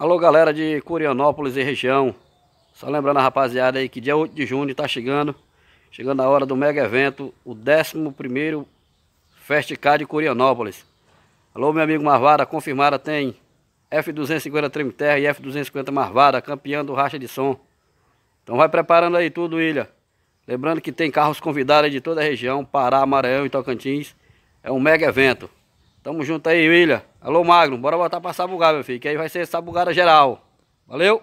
Alô galera de Curianópolis e região. Só lembrando a rapaziada aí que dia 8 de junho está chegando. Chegando a hora do mega evento O 11º Festicar de Curianópolis. Alô meu amigo Marvada, confirmada tem F250 Terra e F250 Marvada Campeão do racha de som. Então vai preparando aí tudo ilha. Lembrando que tem carros convidados de toda a região Pará, Maranhão e Tocantins. É um mega evento. Tamo junto aí, William. Alô, Magno. Bora botar pra sabugar, meu filho. Que aí vai ser sabugada geral. Valeu.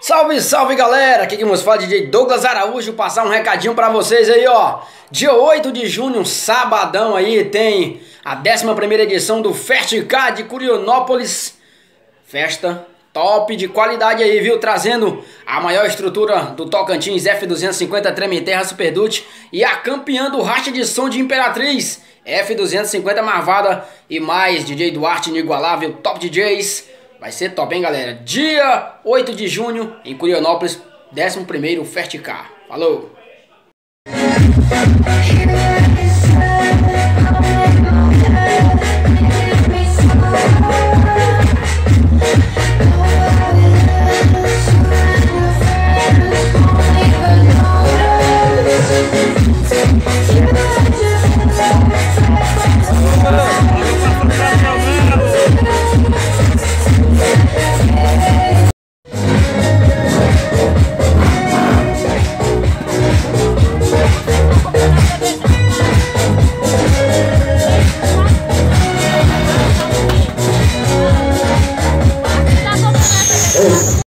Salve, salve, galera. Aqui que nos fala DJ Douglas Araújo. Passar um recadinho pra vocês aí, ó. Dia 8 de junho, sabadão aí, tem a 11ª edição do Festicar de Curionópolis. Festa top de qualidade aí, viu? Trazendo a maior estrutura do Tocantins F250 Treme Terra Super Dutch e a campeã do racha de som de Imperatriz F250 Marvada e mais DJ Duarte Inigualável, Top DJs. Vai ser top, hein, galera? Dia 8 de junho, em Curionópolis, 11º Ferticar. Falou!